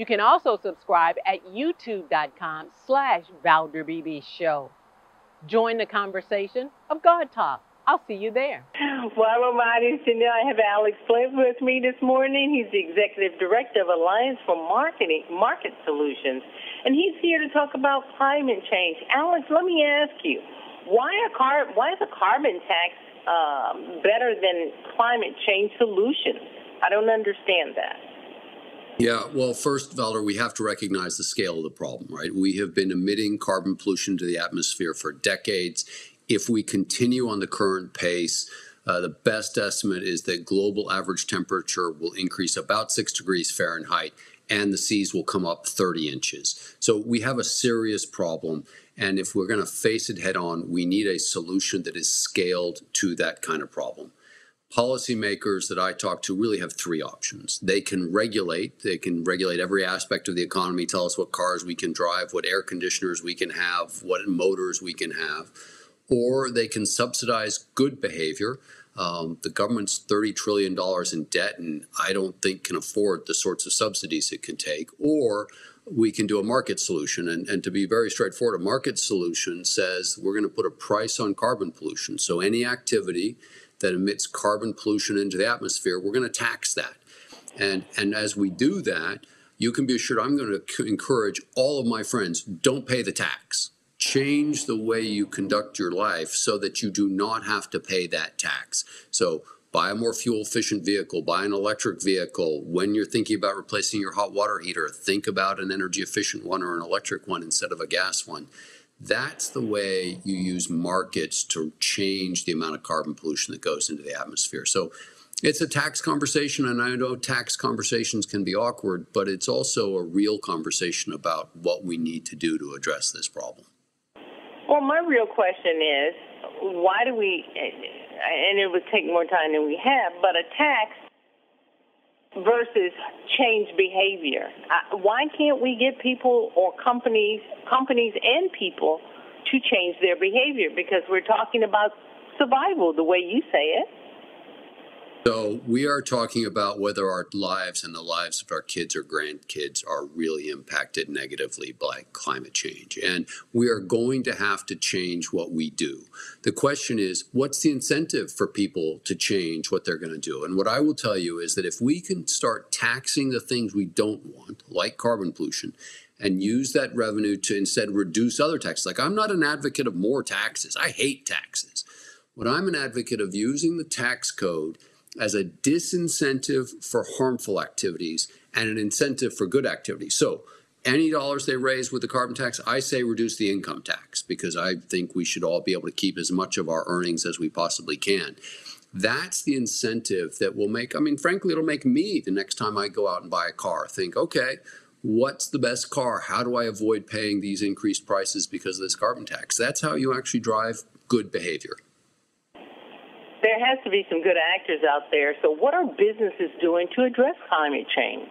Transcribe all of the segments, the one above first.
You can also subscribe at YouTube.com slash ValderBeebeShow. Join the conversation of God Talk. I'll see you there. Well, reminding Chanel, I have Alex Flint with me this morning. He's the Executive Director of Alliance for Marketing Market Solutions, and he's here to talk about climate change. Alex, let me ask you, why a car? Why is a carbon tax um, better than climate change solutions? I don't understand that. Yeah, well, first, Valder, we have to recognize the scale of the problem, right? We have been emitting carbon pollution to the atmosphere for decades if we continue on the current pace, uh, the best estimate is that global average temperature will increase about six degrees Fahrenheit and the seas will come up 30 inches. So we have a serious problem. And if we're going to face it head on, we need a solution that is scaled to that kind of problem. Policymakers that I talk to really have three options. They can regulate, they can regulate every aspect of the economy, tell us what cars we can drive, what air conditioners we can have, what motors we can have or they can subsidize good behavior. Um, the government's $30 trillion in debt, and I don't think can afford the sorts of subsidies it can take. Or we can do a market solution. And, and to be very straightforward, a market solution says we're going to put a price on carbon pollution. So any activity that emits carbon pollution into the atmosphere, we're going to tax that. And, and as we do that, you can be assured I'm going to encourage all of my friends don't pay the tax change the way you conduct your life so that you do not have to pay that tax. So buy a more fuel efficient vehicle, buy an electric vehicle. When you're thinking about replacing your hot water heater, think about an energy efficient one or an electric one instead of a gas one. That's the way you use markets to change the amount of carbon pollution that goes into the atmosphere. So it's a tax conversation, and I know tax conversations can be awkward, but it's also a real conversation about what we need to do to address this problem. Well, my real question is, why do we, and it would take more time than we have, but a tax versus change behavior. Why can't we get people or companies, companies and people to change their behavior? Because we're talking about survival, the way you say it. So we are talking about whether our lives and the lives of our kids or grandkids are really impacted negatively by climate change. And we are going to have to change what we do. The question is, what's the incentive for people to change what they're going to do? And what I will tell you is that if we can start taxing the things we don't want, like carbon pollution, and use that revenue to instead reduce other taxes. Like I'm not an advocate of more taxes. I hate taxes. What I'm an advocate of using the tax code as a disincentive for harmful activities and an incentive for good activities. So, any dollars they raise with the carbon tax, I say reduce the income tax because I think we should all be able to keep as much of our earnings as we possibly can. That's the incentive that will make, I mean, frankly, it'll make me the next time I go out and buy a car think, okay, what's the best car? How do I avoid paying these increased prices because of this carbon tax? That's how you actually drive good behavior there has to be some good actors out there. So, what are businesses doing to address climate change?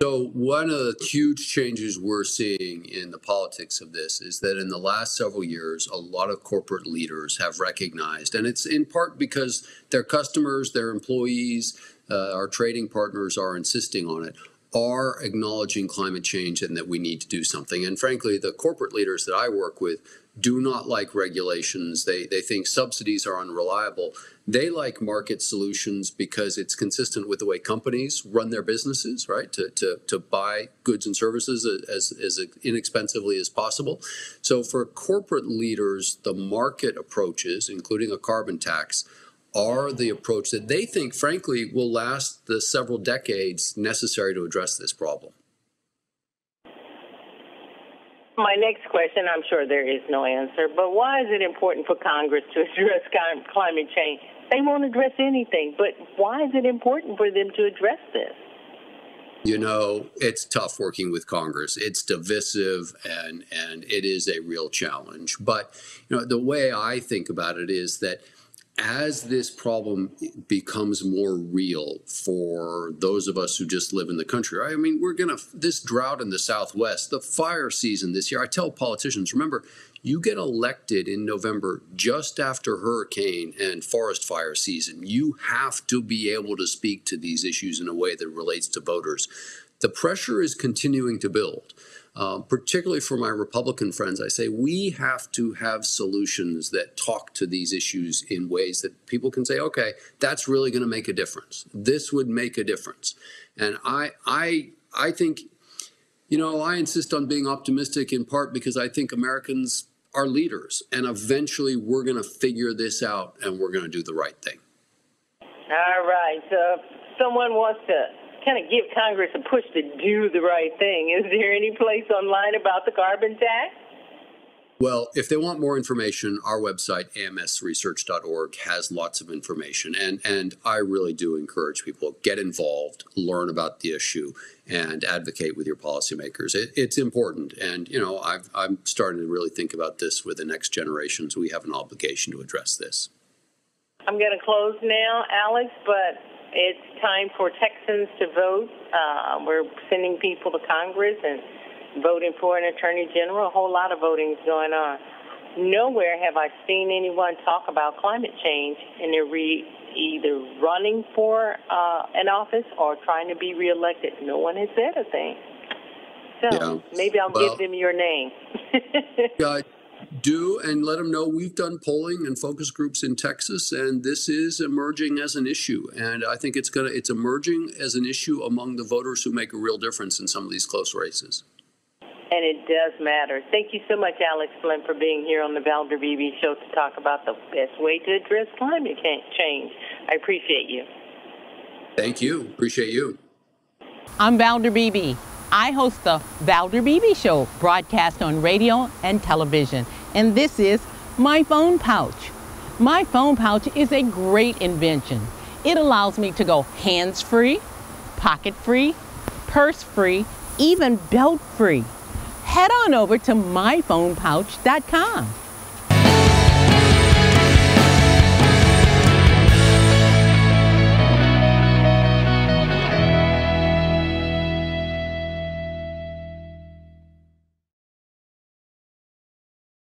So, one of the huge changes we're seeing in the politics of this is that in the last several years, a lot of corporate leaders have recognized, and it's in part because their customers, their employees, uh, our trading partners are insisting on it, are acknowledging climate change and that we need to do something. And frankly, the corporate leaders that I work with do not like regulations. They, they think subsidies are unreliable. They like market solutions because it's consistent with the way companies run their businesses, right? To, to, to buy goods and services as, as inexpensively as possible. So for corporate leaders, the market approaches, including a carbon tax, are the approach that they think, frankly, will last the several decades necessary to address this problem. My next question, I'm sure there is no answer, but why is it important for Congress to address climate change? They won't address anything, but why is it important for them to address this? You know, it's tough working with Congress. It's divisive and and it is a real challenge. But you know, the way I think about it is that as this problem becomes more real for those of us who just live in the country, I mean, we're going to, this drought in the Southwest, the fire season this year, I tell politicians, remember, you get elected in November just after hurricane and forest fire season. You have to be able to speak to these issues in a way that relates to voters. The pressure is continuing to build. Um, particularly for my Republican friends, I say we have to have solutions that talk to these issues in ways that people can say, okay, that's really going to make a difference. This would make a difference. And I, I, I think, you know, I insist on being optimistic in part because I think Americans are leaders, and eventually we're going to figure this out and we're going to do the right thing. All right. So, someone wants to kind of give Congress a push to do the right thing. Is there any place online about the carbon tax? Well, if they want more information, our website, amsresearch.org, has lots of information. And, and I really do encourage people get involved, learn about the issue, and advocate with your policymakers. It, it's important. And, you know, I've, I'm starting to really think about this with the next generations. We have an obligation to address this. I'm going to close now, Alex, but it's time for Texans to vote. Uh, we're sending people to Congress and voting for an attorney general. A whole lot of voting is going on. Nowhere have I seen anyone talk about climate change, and they're re- either running for uh, an office or trying to be reelected. No one has said a thing. So yeah. maybe I'll well, give them your name. yeah, do and let them know we've done polling and focus groups in Texas, and this is emerging as an issue. And I think it's gonna it's emerging as an issue among the voters who make a real difference in some of these close races. And it does matter. Thank you so much, Alex Flint, for being here on the Valder Beebe Show to talk about the best way to address climate change. I appreciate you. Thank you. Appreciate you. I'm Valder Beebe. I host the Valder Beebe Show, broadcast on radio and television. And this is my phone pouch. My phone pouch is a great invention. It allows me to go hands free, pocket free, purse free, even belt free. Head on over to myphonepouch.com.